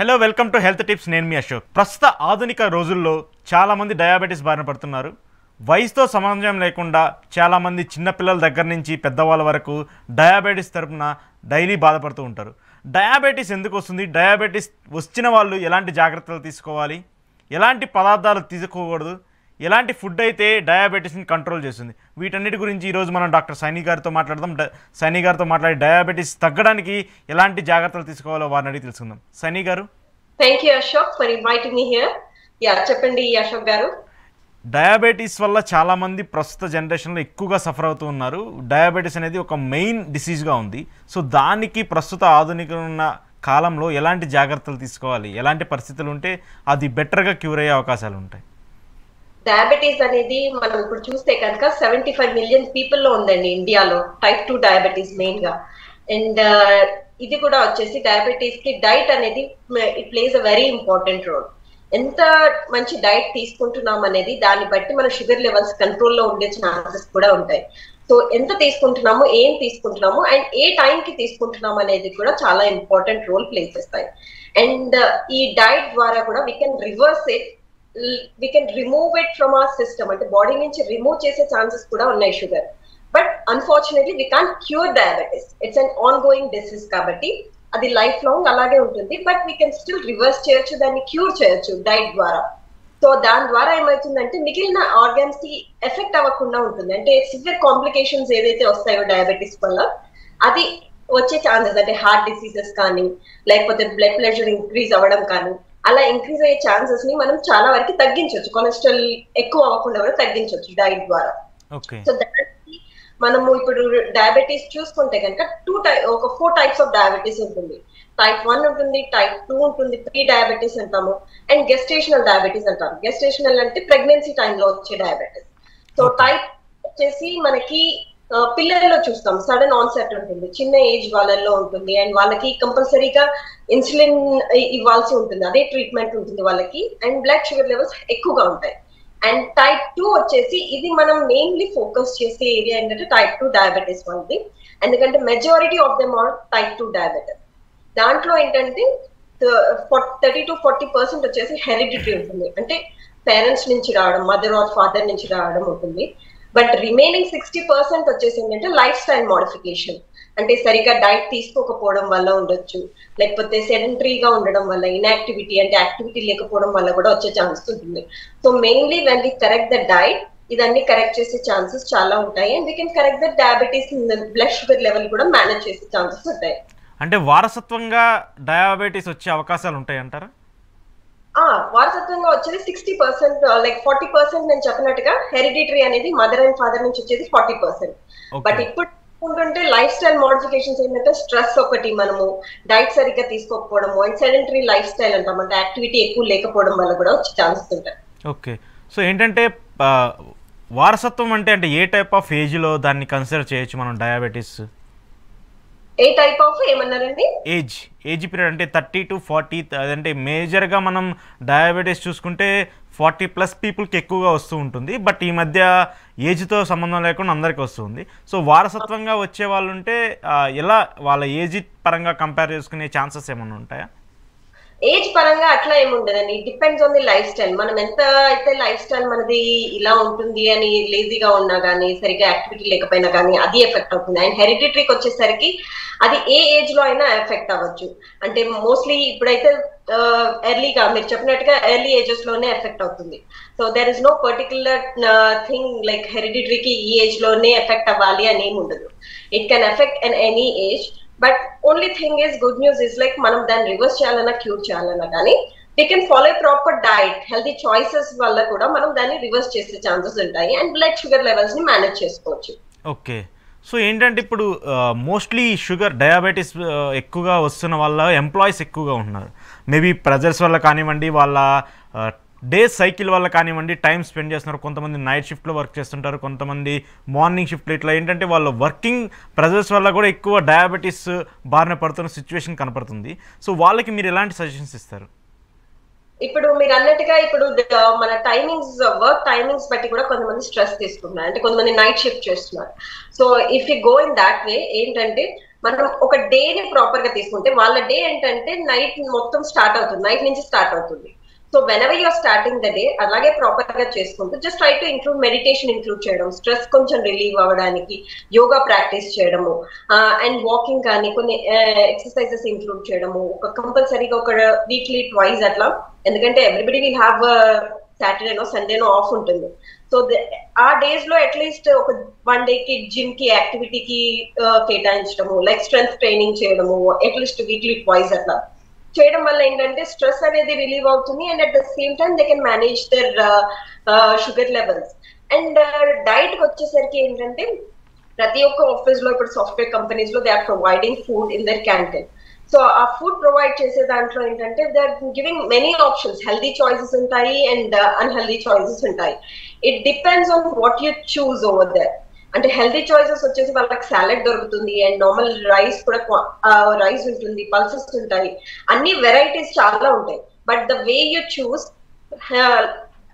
Hello welcome to health tips నేను మీ అశోక్. ప్రస్తుత ఆధునిక రోజుల్లో చాలామంది డయాబెటీస్ బారిన పడుతున్నారు. వయసుతో సంబంధం లేకుండా చాలామంది చిన్నపిల్లల దగ్గర నుంచి పెద్దవాళ్ళ వరకు డయాబెటీస్ తరపున డైలీ బాధపడుతూ ఉంటారు. డయాబెటీస్ ఎందుకు వస్తుంది? డయాబెటీస్ వచ్చిన వాళ్ళు ఎలాంటి జాగ్రత్తలు తీసుకోవాలి? ఎలాంటి పదార్థాలు తీసుకోకూడదు? ఎలాంటి ఫుడ్ అయితే డయాబెటీస్ని కంట్రోల్ చేస్తుంది? వీటన్నిటి గురించి ఈరోజు మనం డాక్టర్ సైని గారితో మాట్లాడదాం. డ- సైని గారితో మాట్లాడి డయాబెటీస్ తగ్గడానికి ఎలాంటి జాగ్రత్తలు తీసుకోవాలో వారిని అడిగి తెలుసుకుందాం. Saini garu? Thank you Ashok for inviting me here yeah చెప్పండి అశోక్ గారు. డయాబెటీస్ వల్ల చాలామంది ప్రస్తుత జనరేషన్లో ఎక్కువగా సఫర్ అవుతూ ఉన్నారు. డయాబెటీస్ అనేది ఒక మెయిన్ డిసీజ్గా ఉంది. సో దానికి ప్రస్తుత ఆధునిక ఉన్న కాలంలో ఎలాంటి జాగ్రత్తలు తీసుకోవాలి? ఎలాంటి పరిస్థితులు ఉంటే అది బెటర్గా క్యూర్ అయ్యే అవకాశాలు ఉంటాయి. డయాబెటీస్ అనేది మనం ఇప్పుడు చూస్తే కనుక సెవెంటీ ఫైవ్ మిలియన్ పీపుల్లో ఉందండి ఇండియాలో. టైప్ టూ డయాబెటీస్ మెయిన్గా. అండ్ uh, ఇది కూడా వచ్చేసి డయాబెటీస్కి డైట్ అనేది it plays a very important role ఎంత మంచి డైట్ తీసుకుంటున్నాం అనేది దాన్ని బట్టి మన షుగర్ లెవెల్స్ కంట్రోల్లో ఉండే ఛాన్సెస్ కూడా ఉంటాయి. సో ఎంత తీసుకుంటున్నాము ఏం తీసుకుంటున్నాము అండ్ ఏ టైం కి తీసుకుంటున్నాం అనేది కూడా చాలా ఇంపార్టెంట్ రోల్ ప్లే చేస్తాయి. అండ్ uh, ఈ డైట్ ద్వారా కూడా we can reverse it we can remove it from our system అంటే బాడీ నుంచి రిమూవ్ చేసే ఛాన్సెస్ కూడా ఉన్నాయి sugar but unfortunately we can cure diabetes it's an ongoing disease కాబట్టి అది లైఫ్ లాంగ్ అలాగే ఉంటుంది. But we can still reverse చేయొచ్చు దాన్ని క్యూర్ చేయొచ్చు డైట్ ద్వారా. సో దాని ద్వారా ఏమవుతుందంటే మిగిలిన ఆర్గాన్స్కి ఎఫెక్ట్ అవ్వకుండా ఉంటుంది. అంటే సివియర్ కాంప్లికేషన్స్ ఏదైతే వస్తాయో డయాబెటీస్ వల్ల అది వచ్చే ఛాన్సెస్ అంటే హార్ట్ డిసీజెస్ కానీ లేకపోతే బ్లడ్ ప్రెషర్ ఇంక్రీజ్ అవ్వడం కానీ అలా ఇంక్రీజ్ అయ్యే ఛాన్సెస్ని మనం చాలా వరకు తగ్గించవచ్చు. కొలెస్ట్రాల్ ఎక్కువ అవ్వకుండా కూడా తగ్గించవచ్చు డైట్ ద్వారా. సో దానికి మనము ఇప్పుడు డయాబెటీస్ చూసుకుంటే కనుక టూ టై ఒక ఫోర్ టైప్స్ ఆఫ్ డయాబెటీస్ ఉంటుంది. టైప్ వన్ ఉంటుంది టైప్ టూ ఉంటుంది ప్రీ డయాబెటీస్ అంటాము అండ్ గెస్టేషనల్ డయాబెటీస్ అంటారు. గెస్టేషనల్ అంటే ప్రెగ్నెన్సీ టైంలో వచ్చే డయాబెటీస్ సో. టైప్ వచ్చేసి మనకి పిల్లల్లో చూస్తాం. సడన్ ఆన్సెట్ ఉంటుంది. చిన్న ఏజ్ వాళ్ళల్లో ఉంటుంది. అండ్ వాళ్ళకి కంపల్సరీగా ఇన్సులిన్ ఇవ్వాల్సి ఉంటుంది. అదే ట్రీట్మెంట్ ఉంటుంది వాళ్ళకి. అండ్ బ్లడ్ షుగర్ లెవెల్స్ ఎక్కువగా ఉంటాయి. అండ్ టైప్ టూ వచ్చేసి ఇది మనం మెయిన్లీ ఫోకస్ చేసే ఏరియా ఏంటంటే టైప్ టూ డయాబెటీస్ వాళ్ళది. ఎందుకంటే majority of them are type two diabetes దాంట్లో ఏంటంటే థర్టీ టు ఫార్టీ పర్సెంట్ వచ్చేసి హెరిడిటరీ ఉంటుంది. అంటే పేరెంట్స్ నుంచి రావడం మదర్ ఆర్ ఫాదర్ నుంచి రావడం ఉంటుంది. బట్ రిమైనింగ్ సిక్స్టీ పర్సెంట్ వచ్చేసి ఏంటంటే లైఫ్ స్టైల్ మోడిఫికేషన్ అంటే సరిగా డైట్ తీసుకోకపోవడం వల్ల ఉండొచ్చు. లేకపోతే సెడెంటరీగా ఉండడం వల్ల ఇన్యాక్టివిటీ అంటే యాక్టివిటీ లేకపోవడం వల్ల కూడా వచ్చే ఛాన్స్ ఉంటుంది. So mainly when we correct the diet ఇదన్నీ కరెక్ట్ చేసే ఛాన్సెస్ చాలా ఉంటాయి. And we can correct the diabetes blood sugar level కూడా మేనేజ్ చేసే ఛాన్సెస్ ఉంటాయి. అంటే వారసత్వంగా డయాబెటీస్ వచ్చే అవకాశాలు ఉంటాయి అంటారా వారసత్వంగా వచ్చేది sixty percent like forty percent నేను చెప్పినట్టుగా హెరిడిటరీ అనేది మదర్ అండ్ ఫాదర్ నుంచి వచ్చేది ఫార్టీ పర్సెంట్. బట్ ఇప్పుడు ఉంటుంటే లైఫ్ స్టైల్ మోడిఫికేషన్స్ ఏంటంటే స్ట్రెస్ ఒకటి మనము డైట్ సరిగ్గా తీసుకోకపోవడము అండ్ సెడెంటరీ లైఫ్ స్టైల్ అంటాం. అంటే యాక్టివిటీ ఎక్కువ లేకపోవడం వల్ల కూడా వచ్చే ఛాన్సెస్ ఉంటాయి. ఓకే సో ఏంటంటే వారసత్వం అంటే అంటే ఏ టైప్ ఆఫ్ ఏజ్లో దాన్ని కన్సిడర్ చేయొచ్చు మనం డయాబెటీస్ ఏ టైప్ ఆఫ్ ఏమన్నారండి? ఏజ్. ఏజ్ పీరియడ్ అంటే థర్టీ టు ఫార్టీ అదంటే మేజర్గా మనం డయాబెటీస్ చూసుకుంటే ఫార్టీ ప్లస్ పీపుల్కి ఎక్కువగా వస్తూ ఉంటుంది. బట్ ఈ మధ్య ఏజ్తో సంబంధం లేకుండా అందరికీ వస్తుంది సో వారసత్వంగా వచ్చే వాళ్ళు ఉంటే ఎలా వాళ్ళ ఏజ్ పరంగా కంపేర్ చేసుకునే ఛాన్సెస్ ఏమైనా ఉంటాయా? ఏజ్ పరంగా అట్లా ఏముండదండి. Depends on the life style మనం ఎంత అయితే లైఫ్ స్టైల్ మనది ఇలా ఉంటుంది అని లేజీగా ఉన్నా కానీ సరిగ్గా యాక్టివిటీ లేకపోయినా కానీ అది ఎఫెక్ట్ అవుతుంది. అండ్ హెరిడిటరీకి వచ్చేసరికి అది ఏ ఏజ్లో అయినా ఎఫెక్ట్ అవ్వచ్చు. అంటే మోస్ట్లీ ఇప్పుడైతే uh, ఎర్లీగా మీరు చెప్పినట్టుగా ఎర్లీ ఏజెస్లోనే ఎఫెక్ట్ అవుతుంది. So there is no particular thing like హెరిడిటరీకి ఈ ఏజ్లోనే ఎఫెక్ట్ అవ్వాలి అని ఏమి ఉండదు. It can effect on any age but only thing is good news is like మనం దాన్ని రివర్స్ చేయాలన్నా క్యూర్ చేయాలన్నా కానీ we can follow proper diet healthy choices వల్ల కూడా మనం దాన్ని రివర్స్ చేసే ఛాన్సెస్ ఉంటాయి. అండ్ బ్లడ్ షుగర్ లెవెల్స్ని మేనేజ్ చేసుకోవచ్చు. ఓకే. సో ఏంటంటే ఇప్పుడు మోస్ట్లీ షుగర్ డయాబెటీస్ ఎక్కువగా వస్తున్న వాళ్ళ ఎంప్లాయీస్ ఎక్కువగా ఉంటున్నారు. మేబీ ప్రెజర్స్ వల్ల కానివ్వండి వాళ్ళ డే సైకిల్ వల్ల కానివ్వండి టైం స్పెండ్ చేస్తున్నారు. కొంతమంది నైట్ షిఫ్ట్లో వర్క్ చేస్తుంటారు కొంతమంది మార్నింగ్ షిఫ్ట్లో ఇట్లా. ఏంటంటే వాళ్ళ వర్కింగ్ ప్రెజర్స్ వల్ల కూడా ఎక్కువ డయాబెటీస్ బారిన పడుతున్న సిచ్యువేషన్ కనపడుతుంది. సో వాళ్ళకి మీరు ఎలాంటి సజెషన్స్ ఇస్తారు? ఇప్పుడు మీరు అన్నట్టుగా ఇప్పుడు మన టైమింగ్స్ వర్క్ టైమింగ్స్ బట్టి కూడా కొంతమంది స్ట్రెస్ తీసుకుంటున్నారు. అంటే కొంతమంది నైట్ షిఫ్ట్ చేస్తున్నారు. So if you go in that way ఏంటంటే మనం ఒక డేని ప్రాపర్గా తీసుకుంటే వాళ్ళ డే ఏంటంటే నైట్ మొత్తం స్టార్ట్ అవుతుంది. నైట్ నుంచి స్టార్ట్ అవుతుంది. So whenever you are starting the day అలాగే ప్రాపర్గా చేసుకుంటూ just try to include meditation include చేయడం స్ట్రెస్ కొంచెం రిలీవ్ అవ్వడానికి యోగా ప్రాక్టీస్ చేయడము అండ్ వాకింగ్ కానీ కొన్ని ఎక్సర్సైజెస్ ఇంక్లూడ్ చేయడము ఒక కంపల్సరీగా ఒక వీక్లీ ట్వైస్ అట్లా ఎందుకంటే ఎవ్రీబడి విల్ హ్యావ్ సాటర్డేనో సండేనో ఆఫ్ ఉంటుంది. సో ఆ డేస్లో అట్లీస్ట్ ఒక వన్ డే కి జిమ్కి యాక్టివిటీకి కేటాయించడము లైక్ స్ట్రెంత్ ట్రైనింగ్ చేయడము అట్లీస్ట్ వీక్లీ ట్వైస్ అట్లా. చేయడం వల్ల ఏంటంటే స్ట్రెస్ అనేది రిలీవ్ అవుతుంది and at the same time they can manage their sugar levels. And diet వచ్చేసరికి ఏంటంటే ప్రతి ఒక్క ఆఫీస్లో ఇప్పుడు సాఫ్ట్వేర్ కంపెనీస్లో they are providing food in their canteen. So ఆ ఫుడ్ ప్రొవైడ్ చేసే దాంట్లో ఏంటంటే they are giving many options. Healthy choices ఉంటాయి అండ్ అన్హెల్దీ చాయిసెస్ ఉంటాయి. It depends on what you choose over there. అంటే హెల్తీ చాయిసెస్ వచ్చేసి వాళ్ళకి సాలెడ్ దొరుకుతుంది అండ్ నార్మల్ రైస్ కూడా రైస్ ఉంటుంది పల్సెస్ ఉంటాయి. అన్ని వెరైటీస్ చాలా ఉంటాయి. But the way you choose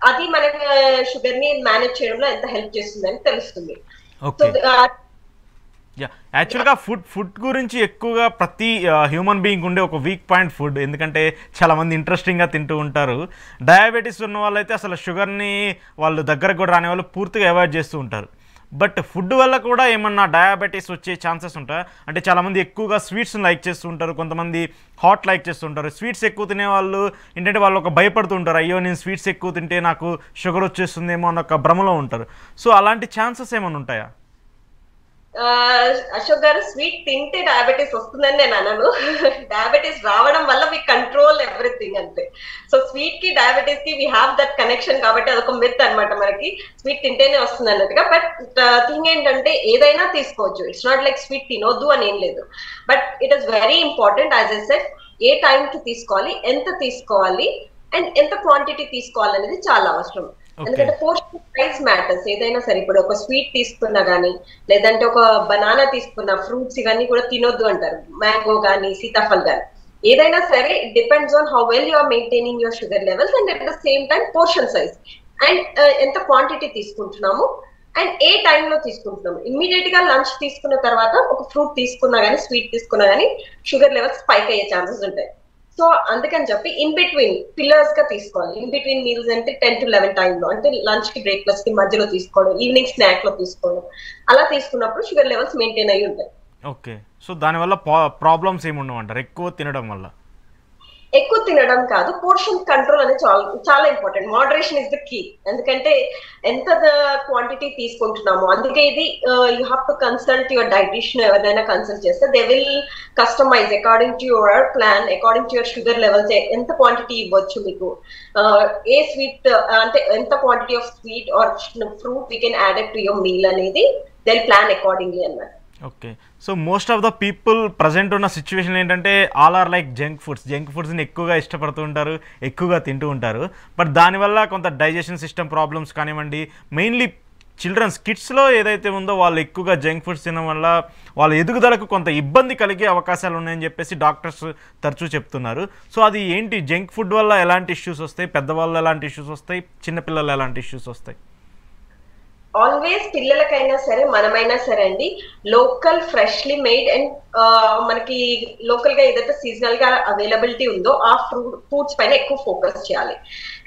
అది మనకి షుగర్ని మేనేజ్ చేయడంలో ఎంత హెల్ప్ చేస్తుందని తెలుస్తుంది. యాక్చువల్గా ఫుడ్ ఫుడ్ గురించి ఎక్కువగా ప్రతి హ్యూమన్ బీయింగ్ ఉండే ఒక వీక్ పాయింట్ ఫుడ్ ఎందుకంటే చాలామంది ఇంట్రెస్టింగ్గా తింటూ ఉంటారు. డయాబెటీస్ ఉన్న వాళ్ళైతే అసలు షుగర్ని వాళ్ళు దగ్గరకు కూడా రాని వాళ్ళు పూర్తిగా అవాయిడ్ చేస్తూ ఉంటారు. బట్ ఫుడ్ వల్ల కూడా ఏమన్నా డయాబెటీస్ వచ్చే ఛాన్సెస్ ఉంటాయి? అంటే చాలామంది ఎక్కువగా స్వీట్స్ని లైక్ చేస్తూ ఉంటారు కొంతమంది హాట్ లైక్ చేస్తుంటారు స్వీట్స్ ఎక్కువ తినే వాళ్ళు ఏంటంటే వాళ్ళు ఒక భయపడుతూ ఉంటారు. అయ్యో నేను స్వీట్స్ ఎక్కువ తింటే నాకు షుగర్ వచ్చేస్తుందేమో అన్న ఒక భ్రమలో ఉంటారు. సో అలాంటి ఛాన్సెస్ ఏమైనా ఉంటాయా? అశోక్ గారు స్వీట్ తింటే డయాబెటీస్ వస్తుందని నేను అనను. డయాబెటీస్ రావడం వల్ల వి కంట్రోల్ ఎవ్రీథింగ్ అంతే. సో స్వీట్కి డయాబెటీస్కి వీ హ్యావ్ దట్ కనెక్షన్ కాబట్టి అదొక మిత్ అనమాట మనకి. స్వీట్ తింటేనే వస్తుంది అన్నట్టుగా. బట్ థింగ్ ఏంటంటే ఏదైనా తీసుకోవచ్చు. ఇట్స్ నాట్ లైక్ స్వీట్ తినొద్దు అని ఏం లేదు. But it is very important as a set A time కి తీసుకోవాలి ఎంత తీసుకోవాలి అండ్ ఎంత క్వాంటిటీ తీసుకోవాలి అనేది చాలా అవసరం. ఎందుకంటే పోర్షన్ సైజ్ మ్యాటర్స్ ఏదైనా సరే ఇప్పుడు ఒక స్వీట్ తీసుకున్నా గానీ లేదంటే ఒక బనానా తీసుకున్న ఫ్రూట్స్ ఇవన్నీ కూడా తినొద్దు అంటారు. మ్యాంగో గానీ సీతాఫల్ గానీ. ఏదైనా సరే it depends on how well you are maintaining your sugar levels and at the same time portion size and ఎంత క్వాంటిటీ తీసుకుంటున్నాము అండ్ ఏ టైంలో తీసుకుంటున్నాము. ఇమ్మీడియట్గా లంచ్ తీసుకున్న తర్వాత ఒక ఫ్రూట్ తీసుకున్నా గానీ స్వీట్ తీసుకున్నా గానీ షుగర్ లెవెల్స్ స్పైక్ అయ్యే ఛాన్సెస్ ఉంటాయి. సో అందుకని చెప్పి ఇన్ బిట్వీన్ పిల్లర్స్గా తీసుకోవాలి. ఇన్ బిట్వీన్ మీల్స్ అంటే టెన్ టు లెవెన్ టైంలో అంటే లంచ్కి బ్రేక్ఫాస్ట్కి మధ్యలో తీసుకోవడం ఈవినింగ్ స్నాక్లో తీసుకోవడం. అలా తీసుకున్నప్పుడు షుగర్ లెవెల్స్ మెయింటైన్ అయ్యి ఉంటాయి. ఓకే సో దానివల్ల ప్రాబ్లమ్స్ ఏమి ఉండవంటారు ఎక్కువ తినడం వల్ల? ఎక్కువ తినడం కాదు పోర్షన్ కంట్రోల్ అనేది చాలా చాలా important moderation is the key ఎందుకంటే ఎంత క్వాంటిటీ తీసుకుంటున్నామో అందుకే ఇది you have to consult your dietitian ఎవరినైనా కన్సల్ట్ చేస్తే they will customize according to your plan according to your sugar levels ఎంత క్వాంటిటీ ఇవ్వచ్చు మీకు. ఏ స్వీట్ అంటే ఎంత quantity of sweet or fruit we can add to your meal అనేది then plan accordingly అన్నమాట. Okay so most of the people present ఉన్న situation ఏంటంటే all are like junk foods junk ఫుడ్స్ని ఎక్కువగా ఇష్టపడుతూ ఉంటారు ఎక్కువగా తింటూ ఉంటారు. బట్ దానివల్ల కొంత డైజెషన్ సిస్టమ్ ప్రాబ్లమ్స్ కానివ్వండి మెయిన్లీ చిల్డ్రన్స్ కిడ్స్లో ఏదైతే ఉందో వాళ్ళు ఎక్కువగా జంక్ ఫుడ్స్ తినడం వల్ల వాళ్ళ ఎదుగుదలకు కొంత ఇబ్బంది కలిగే అవకాశాలు ఉన్నాయని చెప్పేసి డాక్టర్స్ తరచూ చెప్తున్నారు. సో అది ఏంటి? జంక్ ఫుడ్ వల్ల ఎలాంటి ఇష్యూస్ వస్తాయి? పెద్దవాళ్ళు ఎలాంటి ఇష్యూస్ వస్తాయి? చిన్నపిల్లలు ఎలాంటి ఇష్యూస్ వస్తాయి? ఆల్వేస్ పిల్లలకైనా సరే మనమైనా సరే అండి లోకల్ ఫ్రెష్లీ మేడ్ అండ్ మనకి లోకల్గా ఏదైతే సీజనల్గా అవైలబిలిటీ ఉందో ఆ ఫ్రూట్ ఫ్రూట్స్ పైన ఎక్కువ ఫోకస్ చేయాలి.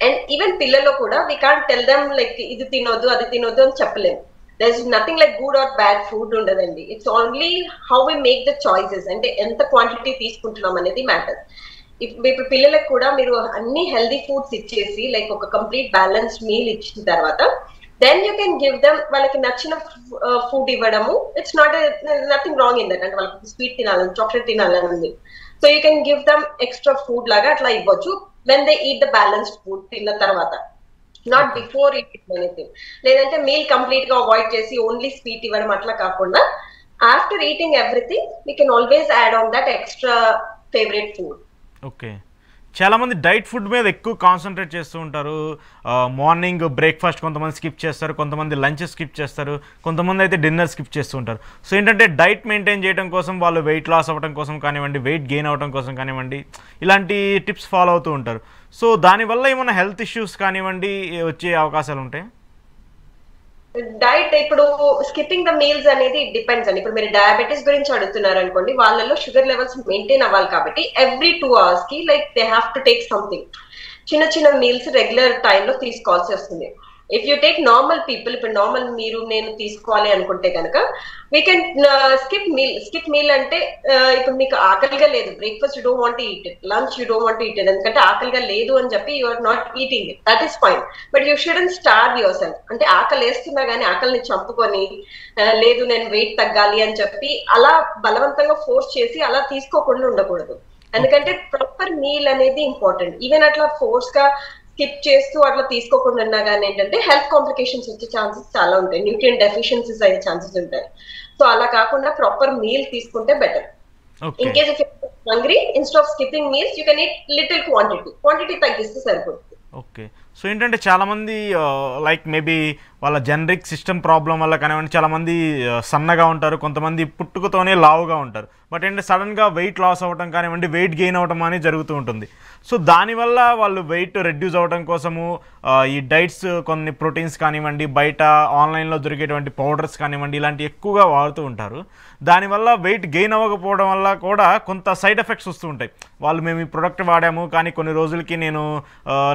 అండ్ ఈవెన్ పిల్లల్లో కూడా we can tell them like ఇది తినొద్దు అది తినొద్దు అని చెప్పలేము there is nothing like good or bad food ఉండదండి. It's only how we make the choices అంటే ఎంత క్వాంటిటీ తీసుకుంటున్నాం అనేది మ్యాటర్ ఇప్పుడు పిల్లలకు కూడా మీరు అన్ని హెల్దీ ఫుడ్స్ ఇచ్చేసి లైక్ ఒక కంప్లీట్ బ్యాలెన్స్డ్ మీల్ ఇచ్చిన తర్వాత then you can give them వాళ్ళకి నచ్చిన ఫుడ్ ఇవ్వడము. It's not nothing wrong in that అంటే వాళ్ళకి స్వీట్ తినాలని చాక్లెట్ తినాలని ఉంది. So you can give them extra food లాగా అట్లా ఇవ్వచ్చు. When they eat the balanced food తిన్న తర్వాత. నాట్ బిఫోర్ ఇట్ ఎనీథింగ్ లేదంటే మీల్ కంప్లీట్గా అవాయిడ్ చేసి ఓన్లీ స్వీట్ ఇవ్వడం అట్లా కాకుండా after eating everything we can always add on that extra favourite food okay చాలామంది డైట్ ఫుడ్ మీద ఎక్కువ కాన్సన్ట్రేట్ చేస్తూ ఉంటారు. మార్నింగ్ బ్రేక్ఫాస్ట్ కొంతమంది స్కిప్ చేస్తారు కొంతమంది లంచ్ స్కిప్ చేస్తారు కొంతమంది అయితే డిన్నర్ స్కిప్ చేస్తూ ఉంటారు. సో ఏంటంటే డైట్ మెయింటైన్ చేయడం కోసం వాళ్ళు వెయిట్ లాస్ అవ్వడం కోసం కానివ్వండి వెయిట్ గెయిన్ అవ్వడం కోసం కానివ్వండి ఇలాంటి టిప్స్ ఫాలో అవుతూ ఉంటారు. సో దానివల్ల ఏమైనా హెల్త్ ఇష్యూస్ కానివ్వండి వచ్చే అవకాశాలు ఉంటాయి? డైట్ ఇప్పుడు స్కిప్పింగ్ ద మీల్స్ అనేది డిపెండ్స్ అండి. ఇప్పుడు మీరు డయాబెటీస్ గురించి అడుగుతున్నారు అనుకోండి వాళ్ళలో షుగర్ లెవెల్స్ మెయింటైన్ అవ్వాలి కాబట్టి ఎవ్రీ టూ అవర్స్కి like they have to take something. చిన్న చిన్న మీల్స్ రెగ్యులర్ టైంలో తీసుకోవాల్సి వస్తుంది. If you take normal people ఇప్పుడు నార్మల్ మీరు నేను తీసుకోవాలి అనుకుంటే కనుక we can skip meal skip meal అంటే uh, ఇప్పుడు మీకు ఆకలిగా లేదు. Breakfast you don't want eat lunch you don't want eat it ఎందుకంటే ఆకలిగా లేదు అని చెప్పి you are not eating it that is fine but you shouldn't starve yourself అంటే ఆకలి వేస్తున్నా కానీ ఆకలిని చంపుకొని uh, లేదు నేను వెయిట్ తగ్గాలి అని చెప్పి అలా బలవంతంగా ఫోర్స్ చేసి అలా తీసుకోకుండా ఉండకూడదు. ఎందుకంటే ప్రాపర్ మీల్ అనేది ఇంపార్టెంట్ ఈవెన్ అట్లా ఫోర్స్గా స్కిప్ చేస్తూ అట్లా తీసుకోకుండా ఉన్నా కానీ ఏంటంటే హెల్త్ కాంప్లికేషన్స్ వచ్చే ఛాన్సెస్ చాలా ఉంటాయి. న్యూట్రియన్ డెఫిషియన్సీస్ అయ్యే ఛాన్సెస్ ఉంటాయి. సో అలా కాకుండా ప్రాపర్ మీల్ తీసుకుంటే better in case if hungry instead of skipping meals you can eat little quantity quantity తగ్గిస్తే సరిపోతుంది. ఓకే సో ఏంటంటే చాలామంది లైక్ మేబీ వాళ్ళ జనరిక్ సిస్టమ్ ప్రాబ్లం వల్ల కానివ్వండి చాలామంది సన్నగా ఉంటారు కొంతమంది పుట్టుకతోనే లావుగా ఉంటారు. బట్ ఏంటంటే సడన్గా వెయిట్ లాస్ అవ్వడం కానివ్వండి వెయిట్ గెయిన్ అవ్వడం అనేది జరుగుతూ ఉంటుంది. సో దానివల్ల వాళ్ళు వెయిట్ రెడ్యూస్ అవ్వడం కోసము ఈ డైట్స్ కొన్ని ప్రోటీన్స్ కానివ్వండి బయట ఆన్లైన్లో దొరికేటువంటి పౌడర్స్ కానివ్వండి ఇలాంటి ఎక్కువగా వాడుతూ ఉంటారు. దానివల్ల వెయిట్ గెయిన్ అవ్వకపోవడం వల్ల కూడా కొంత సైడ్ ఎఫెక్ట్స్ వస్తూ ఉంటాయి. వాళ్ళు మేము ఈ ప్రోడక్ట్ వాడాము కానీ కొన్ని రోజులకి నేను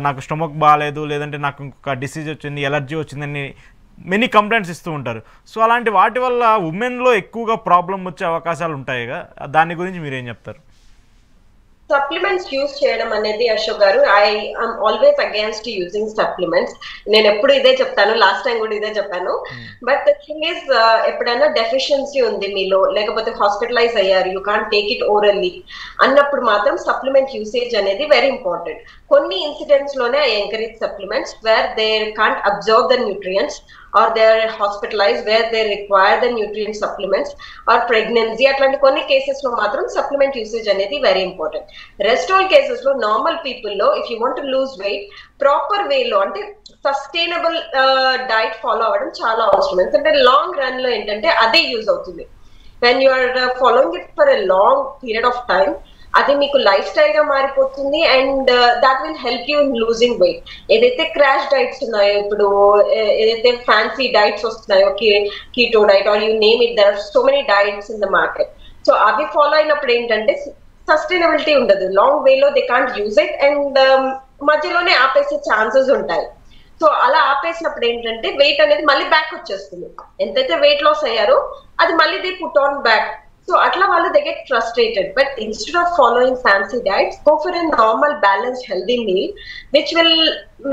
నాకు స్టొమక్ బాగాలేదు లేదంటే నాకు ఇంకొక డిసీజ్ వచ్చింది ఎలర్జీ వచ్చిందని మెనీ కంప్లైంట్స్ ఇస్తూ ఉంటారు. సో అలాంటి వాటి వల్ల ఉమెన్లో ఎక్కువగా ప్రాబ్లం వచ్చే అవకాశాలు ఉంటాయిగా? దాని గురించి మీరేం చెప్తారు? సప్లిమెంట్స్ యూజ్ చేయడం అనేది అశోక్ గారు I I'm always against using supplements నేను ఎప్పుడు ఇదే చెప్తాను లాస్ట్ టైం కూడా ఇదే చెప్పాను. బట్ ద థింగ్ ఇస్ ఎప్పుడైనా డెఫిషియన్సీ ఉంది మీలో లేకపోతే హాస్పిటలైజ్ అయ్యారు you can take it orally అన్నప్పుడు మాత్రం సప్లిమెంట్ యూసేజ్ అనేది వెరీ ఇంపార్టెంట్ కొన్ని ఇన్సిడెంట్స్లోనే I encourage supplements where they can't observe the nutrients or they are hospitalize where they require the nutrient supplements or pregnancy అట్లాంటి కొన్ని కేసెస్లో మాత్రం supplement usage అనేది very important rest all కేసెస్లో normal పీపుల్లో if you want lose weight proper వేలో అంటే sustainable diet follow అవ్వడం చాలా అవసరం. ఎందుకంటే లాంగ్ రన్లో ఏంటంటే అదే యూజ్ అవుతుంది. When you are following it for a long period of time అది మీకు లైఫ్ స్టైల్గా మారిపోతుంది and that will help you in losing weight ఏదైతే క్రాష్ డైట్స్ ఉన్నాయో ఇప్పుడు ఏదైతే ఫ్యాన్సీ డైట్స్ వస్తున్నాయో keto diet or you name it there so many diets in the market so అవి ఫాలో అయినప్పుడు ఏంటంటే సస్టైనబిలిటీ ఉండదు. లాంగ్ వేలో they can't use it and మధ్యలోనే ఆపేసే ఛాన్సెస్ ఉంటాయి. సో అలా ఆపేసినప్పుడు ఏంటంటే వెయిట్ అనేది మళ్ళీ బ్యాక్ వచ్చేస్తుంది. ఎంతైతే వెయిట్ లాస్ అయ్యారో అది మళ్ళీ they put on back so అట్లా వాళ్ళు they get frustrated but instead of following fancy diets go for a normal balance healthy meal which will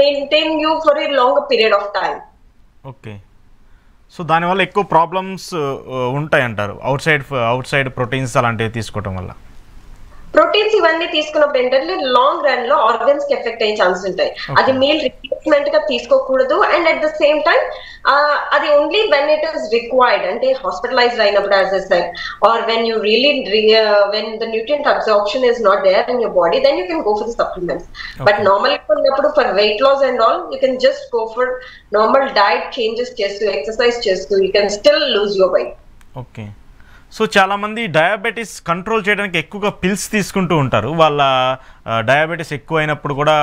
maintain you for a long period of time okay so దానివల్ల ఎక్కువ problems ఉంటాయి అంటారు outside outside proteins అలాంటివి తీసుకోవటం వల్ల. Proteins ఇవన్నీ తీసుకున్నప్పుడు ఏంటంటే లాంగ్ రన్లో ఆర్గన్స్కి ఎఫెక్ట్ అయ్యే ఛాన్సెస్ ఉంటాయి. అది మీల్ రిప్లేస్మెంట్గా తీసుకోకూడదు and at the same time అది only when it is required అంటే హాస్పిటలైజ్డ్ అయినప్పుడు as a set or when you really when the nutrient absorption is not there in your body then you can go for the supplements but నార్మల్గా ఉన్నప్పుడు for weight loss and all you can just go for normal diet changes చేస్తూ exercise చేస్తూ you can still lose your weight okay so చాలామంది diabetes control చేయడానికి ఎక్కువగా pills తీసుకుంటూ ఉంటారు. వాళ్ళ డయాబెటీస్ ఎక్కువ అయినప్పుడు కూడా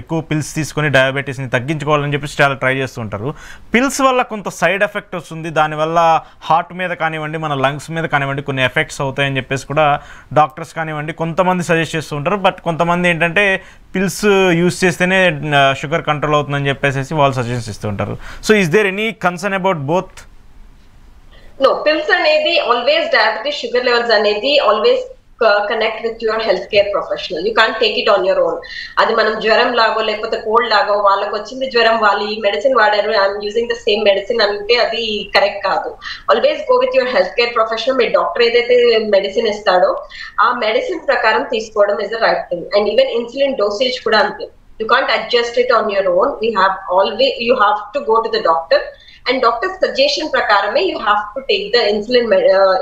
ఎక్కువ పిల్స్ తీసుకొని డయాబెటీస్ని తగ్గించుకోవాలని చెప్పేసి చాలా ట్రై చేస్తూ ఉంటారు. పిల్స్ వల్ల కొంత సైడ్ ఎఫెక్ట్ వస్తుంది. దానివల్ల హార్ట్ మీద కానివ్వండి మన లంగ్స్ మీద కానివ్వండి కొన్ని ఎఫెక్ట్స్ అవుతాయని చెప్పేసి కూడా డాక్టర్స్ కానివ్వండి కొంతమంది సజెస్ట్ చేస్తూ ఉంటారు. బట్ కొంతమంది ఏంటంటే పిల్స్ యూస్ చేస్తేనే షుగర్ కంట్రోల్ అవుతుందని చెప్పేసి వాళ్ళు సజెషన్స్ ఇస్తూ ఉంటారు. So is there any concern about both no pills అనేది ఆల్వేస్ డయాబెటీస్ షుగర్ లెవెల్స్ అనేది always connect with your health care professional you can take it on your own అది మనం జ్వరం లాగో లేకపోతే కోల్డ్ లాగో వాళ్ళకి వచ్చింది జ్వరం వాళ్ళు ఈ మెడిసిన్ వాడారు I'm using the same medicine అంటే అది కరెక్ట్ కాదు. Always go with your health care professional me doctor ఏదైతే మెడిసిన్ ఇస్తాడో ఆ మెడిసిన్ ప్రకారం తీసుకోవడం is the right thing and even insulin dosage కూడా అంతే. You can't adjust it on your own you have always you have to go to the doctor and doctor suggestion ప్రకారమే you have to take the insulin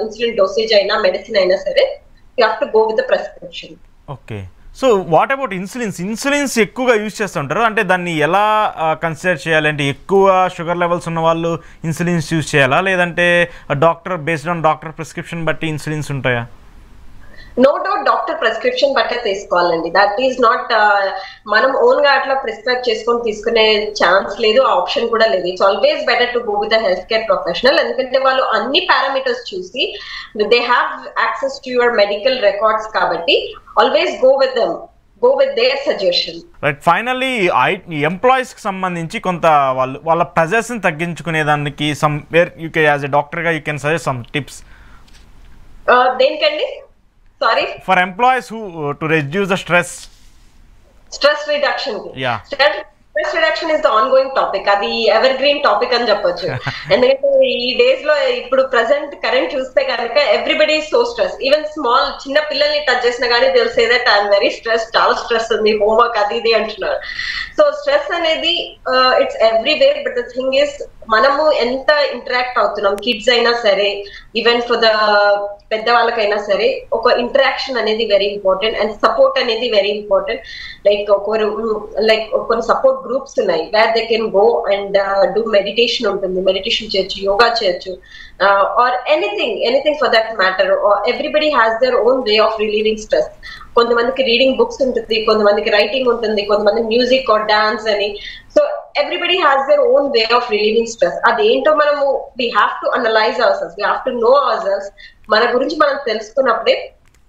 insulin dosage అయినా medicine అయినా సరే you have to go with the prescription okay so what about insulins insulins ఎక్కువగా use చేస్తుంటారు. అంటే దాన్ని ఎలా uh, consider చేయాలి? అంటే ఎక్కువ షుగర్ లెవెల్స్ ఉన్న వాళ్ళు ఇన్సులిన్స్ యూజ్ చేయాలా? లేదంటే doctor based on doctor prescription బట్టి ఇన్సులిన్స్ ఉంటాయా? నో డౌట్ డాక్టర్ ప్రిస్క్రిప్షన్ బట్టే తీసుకోవాలండి. దట్ ఈస్ నాట్ మనం ఓన్గా అట్లా ప్రిస్క్రైబ్ చేసుకొని తీసుకునే ఛాన్స్ లేదు ఆప్షన్ కూడా లేదు. It's always better to go with health care professional ఎందుకంటే వాళ్ళు అన్ని పారామీటర్స్ చూసి they have access to your medical records కాబట్టి always go with them go with their suggestion right finally I ఎంప్లాయీస్కి సంబంధించి కొంత వాళ్ళు వాళ్ళ ప్రెజర్స్ని తగ్గించుకునే దానికి సమ్ వేర్ యూ కే యాజ్ ఎ డాక్టర్గా you can suggest some tips దేనికండి? Sorry for employees who to reduce the stress stress reduction Yeah. Stress reduction is the ongoing topic అది ఎవర్ గ్రీన్ టాపిక్ అని చెప్పొచ్చు. ఎందుకంటే ఈ డేస్లో ఇప్పుడు ప్రెసెంట్ కరెంట్ చూస్తే కనుక everybody so stress even small చిన్న పిల్లల్ని టచ్ చేసినా కానీ తెలిసే దట్ ఐఎమ్ వెరీ స్ట్రెస్ చాలా స్ట్రెస్ ఉంది. హోంవర్క్ అది ఇది అంటున్నారు. సో స్ట్రెస్ అనేది it's everywhere but the thing is మనము ఎంత ఇంటరాక్ట్ అవుతున్నాం కిడ్స్ అయినా సరే ఈవెన్ ఫర్ ద పెద్దవాళ్ళకైనా సరే ఒక ఇంటరాక్షన్ అనేది వెరీ ఇంపార్టెంట్ అండ్ సపోర్ట్ అనేది వెరీ ఇంపార్టెంట్ లైక్ ఒకరు లైక్ కొన్ని సపోర్ట్ గ్రూప్స్ ఉన్నాయి where they can go and do meditation ఉంటుంది. మెడిటేషన్ చేయొచ్చు యోగా చేయొచ్చు or anything anything for that matter everybody has their own way of relieving stress కొంతమందికి reading books ఉంటుంది కొంతమందికి రైటింగ్ ఉంటుంది కొంతమంది మ్యూజిక్ ఆర్ డాన్స్ అని. So everybody has their own way of relieving stress అదేంటో మనము we have to analyse ourselves we have to know ourselves మన గురించి మనం తెలుసుకున్నప్పుడే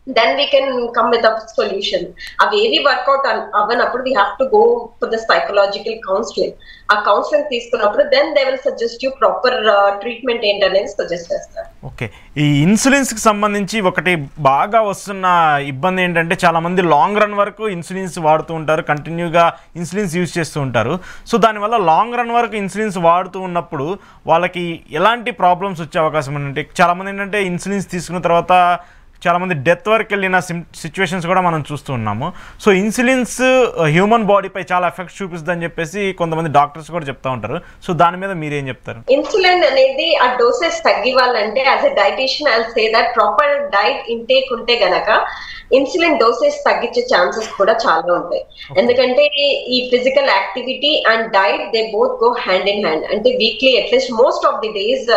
then we can come with solution అవి ఏవి work out అవ్వనప్పుడు we have to go for the psychological counselling ఆ counselling తీసుకున్నప్పుడు then they will suggest you proper treatment ఏంటనేది suggest చేస్తారు. Okay ఈ ఇన్సులిన్స్కి సంబంధించి ఒకటి బాగా వస్తున్న ఇబ్బంది ఏంటంటే చాలా మంది లాంగ్ రన్ వరకు ఇన్సులిన్స్ వాడుతూ ఉంటారు కంటిన్యూగా ఇన్సులిన్స్ యూజ్ చేస్తూ ఉంటారు. సో దానివల్ల లాంగ్ రన్ వరకు ఇన్సులిన్స్ వాడుతూ ఉన్నప్పుడు వాళ్ళకి ఎలాంటి ప్రాబ్లమ్స్ వచ్చే అవకాశం ఉందంటే చాలామంది ఏంటంటే ఇన్సులిన్స్ తీసుకున్న తర్వాత చాలామంది డెత్ వరకు వెళ్ళిన సిమ్ సిచ్యువేషన్స్ కూడా మనం చూస్తూ ఉన్నాము. సో ఇన్సులిన్స్ హ్యూమన్ బాడీపై చాలా ఎఫెక్ట్ చూపిస్తుందని చెప్పేసి కొంతమంది డాక్టర్స్ కూడా చెప్తా ఉంటారు. సో దాని మీద మీరేం చెప్తారు? ఇన్సులిన్ అనేది ఆ doses తగ్గివ్వాలంటే as a dietician I say that proper diet intake ఉంటే గనక ఇన్సులిన్ డోసెస్ తగ్గించే ఛాన్సెస్ కూడా చాలా ఉంటాయి. ఎందుకంటే ఈ physical activity and diet they both go hand in hand. అంటే weekly at least most of the days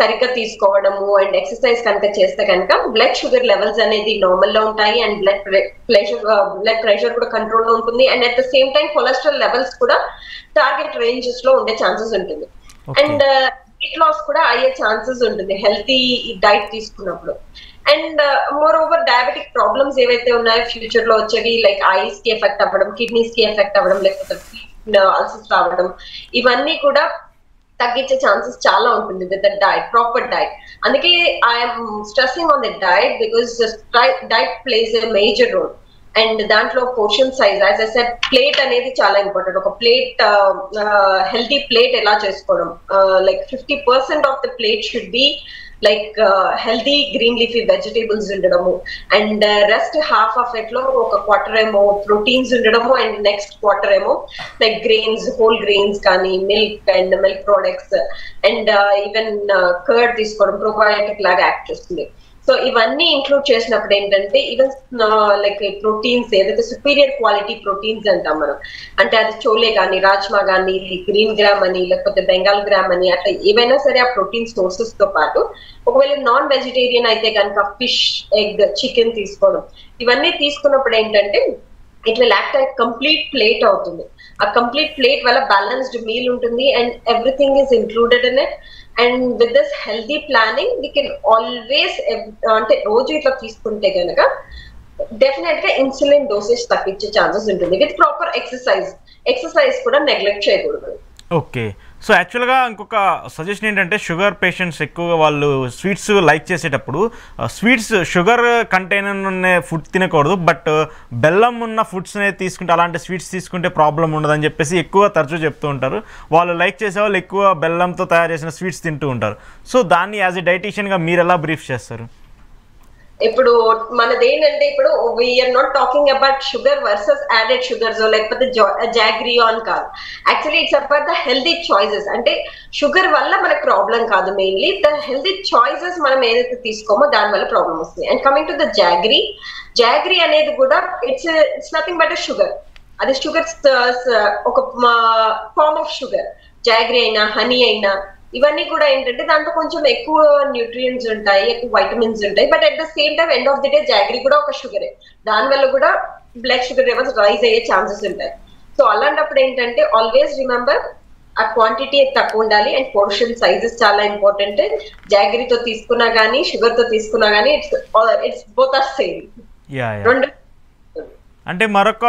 సరిగ్గా తీసుకోవడము అండ్ ఎక్సర్సైజ్ కనుక చేస్తే కనుక బ్లడ్ షుగర్ లెవెల్స్ అనేది నార్మల్లో ఉంటాయి and blood pressure blood pressure కూడా కంట్రోల్లో ఉంటుంది and at the same time cholesterol levels కూడా టార్గెట్ రేంజెస్లో ఉండే ఛాన్సెస్ ఉంటుంది. అండ్ వెయిట్ లాస్ కూడా అయ్యే ఛాన్సెస్ ఉంటుంది హెల్తీ డైట్ తీసుకున్నప్పుడు. And more over diabetic problems ఏవైతే ఉన్నాయో ఫ్యూచర్లో వచ్చేవి లైక్ ఐస్కి ఎఫెక్ట్ అవ్వడం కిడ్నీస్కి ఎఫెక్ట్ అవ్వడం లేకపోతే అల్సర్స్ uh, రావడం ఇవన్నీ కూడా తగ్గించే ఛాన్సెస్ చాలా ఉంటుంది with the diet proper diet అందుకే I'm stressing on the diet because diet plays a major role and దాంట్లో portion size as a set plate అనేది చాలా ఇంపార్టెంట్ ఒక ప్లేట్ హెల్తీ ప్లేట్ ఎలా చేసుకోవడం? Like fifty percent of the plate should be like healthy green leafy vegetables ఉండడము. And rest half of ఇట్లో ఒక quarter ఏమో ప్రోటీన్స్ ఉండడము అండ్ నెక్స్ట్ క్వార్టర్ ఏమో లైక్ గ్రెయిన్స్ హోల్ గ్రెయిన్స్ కానీ milk and milk products and even curd తీసుకోవడం probiotic లాగా act చేస్తుంది. సో ఇవన్నీ ఇంక్లూడ్ చేసినప్పుడు ఏంటంటే ఈవెన్ లైక్ ప్రోటీన్స్ ఏదైతే సుపీరియర్ క్వాలిటీ ప్రోటీన్స్ అంటాం మనం అంటే అది చోలే కానీ రాజ్మా కానీ గ్రీన్ గ్రామ్ అని లేకపోతే బెంగాల్ గ్రామ్ అని అట్లా ఏవైనా సరే ఆ ప్రోటీన్ సోర్సెస్తో పాటు ఒకవేళ నాన్ వెజిటేరియన్ అయితే కనుక ఫిష్ ఎగ్ చికెన్ తీసుకోవడం ఇవన్నీ తీసుకున్నప్పుడు ఏంటంటే it will act complete plate అవుతుంది. ఆ కంప్లీట్ ప్లేట్ వల్ల బ్యాలెన్స్డ్ మీల్ ఉంటుంది and everything is included in it and with this healthy planning we can always అంటే రోజు ఇట్లా తీసుకుంటే కనుక డెఫినెట్గా ఇన్సులిన్ డోసేజ్ తగ్గించే ఛాన్సెస్ ఉంటుంది. విత్ ప్రాపర్ ఎక్సర్సైజ్ ఎక్సర్సైజ్ కూడా నెగ్లెక్ట్ చేయకూడదు. ఓకే సో యాక్చువల్గా ఇంకొక సజెషన్ ఏంటంటే షుగర్ పేషెంట్స్ ఎక్కువగా వాళ్ళు స్వీట్స్ లైక్ చేసేటప్పుడు స్వీట్స్ షుగర్ కంటైనర్ ఉన్న ఫుడ్ తినకూడదు బట్ బెల్లం ఉన్న ఫుడ్స్నే తీసుకుంటే అలాంటి స్వీట్స్ తీసుకుంటే ప్రాబ్లం ఉండదని చెప్పేసి ఎక్కువ తరచూ చెప్తూ ఉంటారు. వాళ్ళు లైక్ చేసే వాళ్ళు ఎక్కువ బెల్లంతో తయారు చేసిన స్వీట్స్ తింటూ ఉంటారు. సో దాన్ని యాజ్ ఎ డైటీషియన్గా మీరు ఎలా బ్రీఫ్ చేస్తారు? ఇప్పుడు మనది ఏంటంటే ఇప్పుడు we're not talking about sugar versus added sugars లేకపోతే జాగ్రియాన్ కాదు. Actually it's about the healthy choices అంటే షుగర్ వల్ల మనకు ప్రాబ్లం కాదు మెయిన్లీ ద హెల్దీ చాయిసెస్ మనం ఏదైతే తీసుకోమో దాని వల్ల ప్రాబ్లం వస్తుంది. And coming to the jaggery jaggery అనేది కూడా it's it's nothing but sugar అది షుగర్ uh, ఒక ఫార్మ్ ఆఫ్ షుగర్ జాగ్రీ అయినా హనీ అయినా ఇవన్నీ కూడా ఏంటంటే దాంట్లో కొంచెం ఎక్కువ న్యూట్రియంట్స్ ఉంటాయి ఎక్కువ వైటమిన్స్ ఉంటాయి. But at the same time end of the day jaggery కూడా ఒక షుగరే దాని వల్ల కూడా బ్లడ్ షుగర్ లెవెల్స్ రైజ్ అయ్యే ఛాన్సెస్ ఉంటాయి. సో అలాంటప్పుడు ఏంటంటే ఆల్వేస్ రిమెంబర్ ఆ క్వాంటిటీ తక్కువ ఉండాలి అండ్ పోర్షన్ సైజెస్ చాలా ఇంపార్టెంట్ జాగరీతో తీసుకున్నా గానీ షుగర్తో తీసుకున్నా గానీ it's it's both are same రెండు అంటే మరొక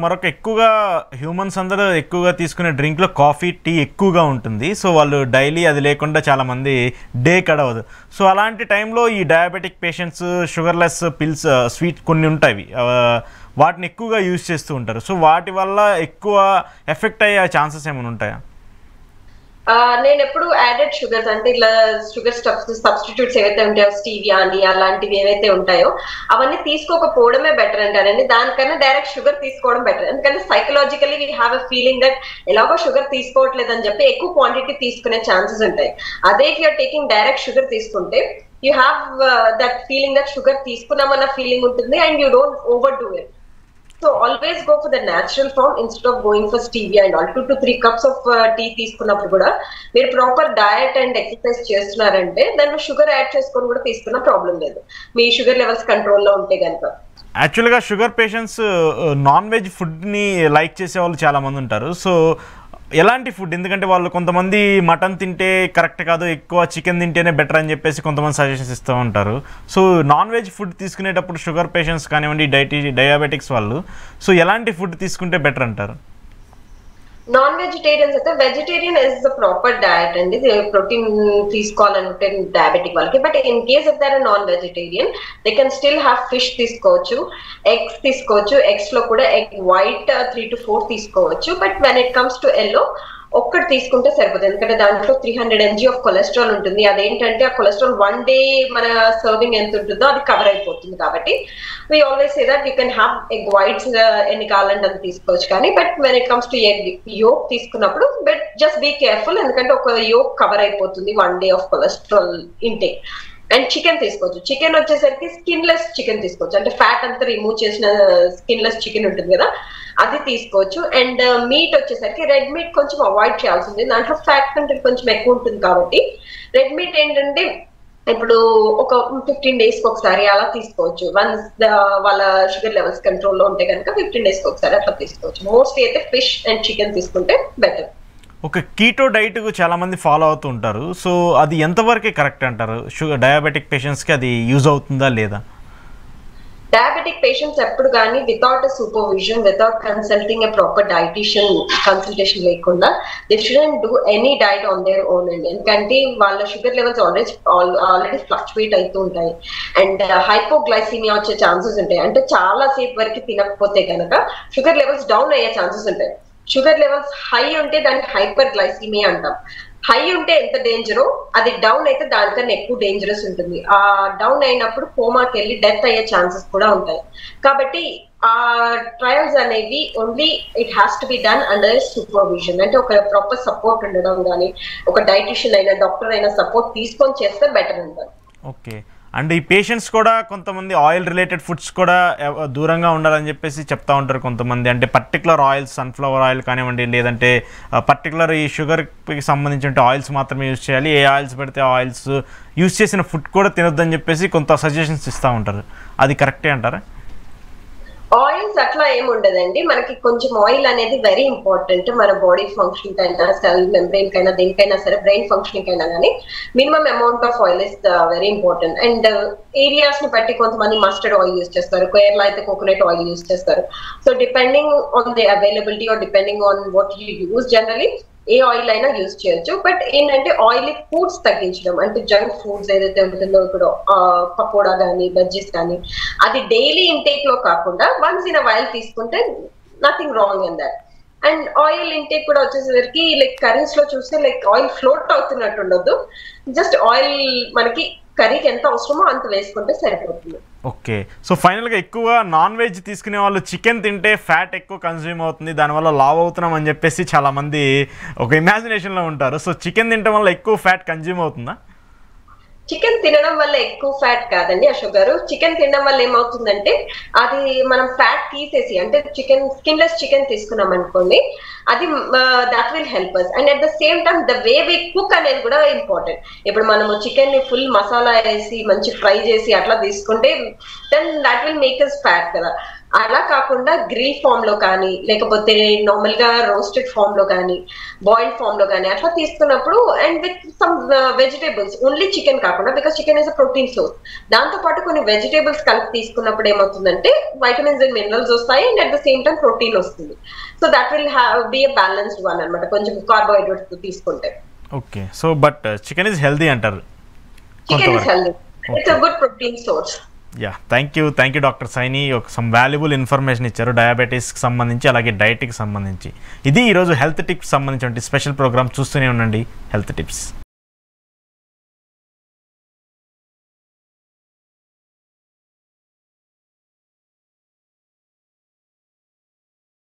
మరొక ఎక్కువగా హ్యూమన్స్ అందరూ ఎక్కువగా తీసుకునే డ్రింక్లో కాఫీ టీ ఎక్కువగా ఉంటుంది. సో వాళ్ళు డైలీ అది లేకుండా చాలామంది డే కడవదు. సో అలాంటి టైంలో ఈ diabetic patients sugarless pills sweet కొన్ని ఉంటాయి. వాటిని ఎక్కువగా యూజ్ చేస్తూ ఉంటారు. సో వాటి వల్ల ఎక్కువ ఎఫెక్ట్ అయ్యే ఛాన్సెస్ ఏమైనా ఉంటాయా? నేను ఎప్పుడు యాడెడ్ షుగర్స్ అంటే ఇట్లా షుగర్ సబ్స్టిట్యూట్స్ ఏవైతే ఉంటాయో స్టీవియా అని అలాంటివి ఏవైతే ఉంటాయో అవన్నీ తీసుకోకపోవడమే బెటర్ అంటారండి. దానికన్నా డైరెక్ట్ షుగర్ తీసుకోవడం బెటర్ ఎందుకంటే psychologically we have a feeling that ఎలాగో షుగర్ తీసుకోవట్లేదు అని చెప్పి ఎక్కువ క్వాంటిటీ తీసుకునే ఛాన్సెస్ ఉంటాయి. అదే if you're taking direct sugar తీసుకుంటే you have that feeling that sugar తీసుకున్నామన్న feeling ఉంటుంది and you don't overdo it so always go for the natural form instead of going for stevia and all two to three cups of tea తీసుకున్నప్పుడు కూడా మీరు proper diet and exercise చేస్తున్నారంటే దాంట్లో sugar add చేసుకొని కూడా తీసుకున్న problem లేదు. మీ sugar levels కంట్రోల్లో ఉంటే కనుక యాక్చువల్గా షుగర్ పేషెంట్స్ నాన్ వెజ్ ఫుడ్ని లైక్ చేసే వాళ్ళు చాలామంది ఉంటారు. సో ఎలాంటి ఫుడ్ ఎందుకంటే వాళ్ళు కొంతమంది మటన్ తింటే కరెక్ట్ కాదు ఎక్కువ చికెన్ తింటేనే బెటర్ అని చెప్పేసి కొంతమంది సజెషన్స్ ఇస్తూ ఉంటారు. సో నాన్ వెజ్ ఫుడ్ తీసుకునేటప్పుడు షుగర్ పేషెంట్స్ కానివ్వండి డైటీ డయాబెటిక్స్ వాళ్ళు సో ఎలాంటి ఫుడ్ తీసుకుంటే బెటర్ అంటారు? నాన్ వెజిటేరియన్స్ అయితే vegetarian is the proper diet అండి. ప్రోటీన్ తీసుకోవాలనుకుంటే డయాబెటిక్ వాళ్ళకి. But in case if they're non vegetarian they can still have fish తీసుకోవచ్చు ఎగ్స్ తీసుకోవచ్చు ఎగ్స్లో కూడా egg white three to four తీసుకోవచ్చు. But when it comes to yellow ఒక్కటి తీసుకుంటే సరిపోతుంది ఎందుకంటే దాంట్లో three hundred mg of cholesterol ఉంటుంది. అదేంటంటే ఆ కొలెస్ట్రాల్ వన్ డే మన సర్వింగ్ ఎంత ఉంటుందో అది కవర్ అయిపోతుంది కాబట్టి. We always say that you can have egg whites ఎన్ని కావాలంటే అది తీసుకోవచ్చు కానీ but when it comes to egg yolk తీసుకున్నప్పుడు బట్ జస్ట్ బీ కేర్ఫుల్ ఎందుకంటే ఒక యోక్ కవర్ అయిపోతుంది one day of cholesterol intake and chicken తీసుకోవచ్చు. చికెన్ వచ్చేసరికి స్కిన్ లెస్ చికెన్ తీసుకోవచ్చు. అంటే ఫ్యాట్ అంతా రిమూవ్ చేసిన స్కిన్ లెస్ చికెన్ ఉంటుంది కదా. అది తీసుకోవచ్చు. అండ్ uh, మీట్ వచ్చేసరికి రెడ్ మీట్ కొంచెం అవాయిడ్ చేయాల్సింది. దాంట్లో ఫ్యాట్ కంటెంట్ కొంచెం ఎక్కువ ఉంటుంది కాబట్టి. రెడ్ మీట్ ఏంటంటే ఇప్పుడు ఒక ఫిఫ్టీన్ డేస్కి ఒకసారి అలా తీసుకోవచ్చు. వన్స్ వాళ్ళ షుగర్ లెవెల్స్ కంట్రోల్లో ఉంటే కనుక ఫిఫ్టీన్ డేస్కి ఒకసారి అట్లా తీసుకోవచ్చు. మోస్ట్లీ అయితే ఫిష్ అండ్ చికెన్ తీసుకుంటే బెటర్ ఒక కీటో డైట్ చాలా మంది ఫాలో అవుతూ ఉంటారు. సో అది ఎంతవరకు కరెక్ట్ అంటారు? షుగర్ డయాబెటిక్ పేషెంట్స్కి అది యూజ్ అవుతుందా లేదా? డయాబెటిక్ పేషెంట్స్ ఎప్పుడు కానీ without supervision without consulting a proper dietician consultation లేకుండా they shouldn't do any diet on their own అండి ఎందుకంటే వాళ్ళ sugar levels already already fluctuate అవుతూ ఉంటాయి. అండ్ హైపోగ్లైసీమియా uh, వచ్చే ఛాన్సెస్ ఉంటాయి. అంటే చాలా సేపు వరకు తినకపోతే కనుక షుగర్ లెవెల్స్ డౌన్ అయ్యే ఛాన్సెస్ ఉంటాయి. షుగర్ లెవెల్స్ హై ఉంటే దాన్ని హైపర్ గ్లైసీమియా అంటాం. హై ఉంటే ఎంత డేంజరో అది డౌన్ అయితే దానికన్నా ఎక్కువ డేంజరస్ ఉంటుంది. ఆ డౌన్ అయినప్పుడు కోమాకి వెళ్ళి డెత్ అయ్యే ఛాన్సెస్ కూడా ఉంటాయి. కాబట్టి ఆ ట్రయల్స్ అనేవి only it has to be done under supervision అంటే ఒక ప్రాపర్ సపోర్ట్ ఉండడం కానీ ఒక డైటిషియన్ అయినా డాక్టర్ అయినా సపోర్ట్ తీసుకొని చేస్తే బెటర్ అంటారు ఓకే అండ్ ఈ పేషెంట్స్ కూడా కొంతమంది ఆయిల్ రిలేటెడ్ ఫుడ్స్ కూడా దూరంగా ఉండాలని చెప్పేసి చెప్తా ఉంటారు కొంతమంది. అంటే పర్టికులర్ ఆయిల్స్ సన్ఫ్లవర్ ఆయిల్ కానివ్వండి లేదంటే పర్టికులర్ ఈ షుగర్కి సంబంధించిన ఆయిల్స్ మాత్రమే యూజ్ చేయాలి. ఏ ఆయిల్స్ పెడితే ఆయిల్స్ యూజ్ చేసిన ఫుడ్ కూడా తినొద్దని చెప్పేసి కొంత సజెషన్స్ ఇస్తూ ఉంటారు. అది కరెక్టే అంటారా? ఆయిల్స్ అట్లా ఏమి ఉండదండి. మనకి కొంచెం ఆయిల్ అనేది వెరీ ఇంపార్టెంట్ మన బాడీ ఫంక్షన్ కైనా సెల్ మెంబ్రెయిన్ కైనా దేనికైనా సరే బ్రెయిన్ ఫంక్షన్ కైనా కానీ minimum amount of oil is very important. And ఏరియాస్ని బట్టి కొంతమంది మస్టర్డ్ ఆయిల్ యూస్ చేస్తారు. కేరళ అయితే కోకోనట్ ఆయిల్ యూస్ చేస్తారు. So depending on the availability or depending on what you use generally A oil అయినా యూజ్ చేయొచ్చు. But ఏంటంటే ఆయిలీ ఫుడ్స్ తగ్గించడం. అంటే జంక్ ఫుడ్స్ ఏదైతే ఉంటుందో ఇప్పుడు పకోడా కానీ బజ్జీస్ కానీ అది డైలీ ఇంటేక్లో కాకుండా వన్స్ ఇన్ వైల్ తీసుకుంటే nothing wrong in that and oil intake కూడా వచ్చేసరికి లైక్ కర్రీస్లో చూస్తే లైక్ ఆయిల్ ఫ్లోట్ అవుతున్నట్టు ఉండొద్దు. జస్ట్ ఆయిల్ మనకి కర్రీకి ఎంత అవసరమో అంత వేసుకుంటే సరిపోతుంది. ఓకే. సో ఫైనల్గా ఎక్కువ నాన్ వెజ్ తీసుకునే వాళ్ళు చికెన్ తింటే ఫ్యాట్ ఎక్కువ కన్జ్యూమ్ అవుతుంది. దానివల్ల లావ్ అవుతున్నాం అని చెప్పేసి చాలామంది ఒక ఇమాజినేషన్లో ఉంటారు. సో చికెన్ తినడం వల్ల ఎక్కువ ఫ్యాట్ కన్జ్యూమ్ అవుతుందా? చికెన్ తినడం వల్ల ఎక్కువ ఫ్యాట్ కాదండి అశోక్ గారు. చికెన్ తినడం వల్ల ఏమవుతుందంటే అది మనం ఫ్యాట్ తీసేసి అంటే చికెన్ స్కిన్లెస్ చికెన్ తీసుకున్నాం అనుకోండి అది that will help us and at the same time the way we cook అనేది కూడా ఇంపార్టెంట్ ఇప్పుడు మనము చికెన్ని ఫుల్ మసాలా వేసి మంచి ఫ్రై చేసి అట్లా తీసుకుంటే then that will make us fat కదా. అలా కాకుండా గ్రిల్ ఫామ్లో కానీ లేకపోతే నార్మల్గా రోస్టెడ్ ఫామ్లో కానీ బాయిల్డ్ ఫామ్లో కానీ అట్లా తీసుకున్నప్పుడు and with some vegetables only chicken కాకుండా because chicken is a protein source దాంతో పాటు కొన్ని వెజిటేబుల్స్ కలిపి తీసుకున్నప్పుడు ఏమవుతుందంటే వైటమిన్స్ అండ్ మినరల్స్ వస్తాయి and at the same time protein వస్తుంది. So that will have be a balanced one అనమాట కొంచెం కార్బోహైడ్రేట్స్ తీసుకుంటే. Okay. So but chicken is healthy అంటారు. Chicken is. Healthy it's a good protein source yeah thank you thank you doctor Saini ఒక some valuable information ఇచ్చారు. డయాబెటీస్కి సంబంధించి అలాగే డైట్కి సంబంధించి. ఇది ఈరోజు హెల్త్ టిప్స్ సంబంధించిన స్పెషల్ ప్రోగ్రామ్ చూస్తూనే ఉండండి హెల్త్ టిప్స్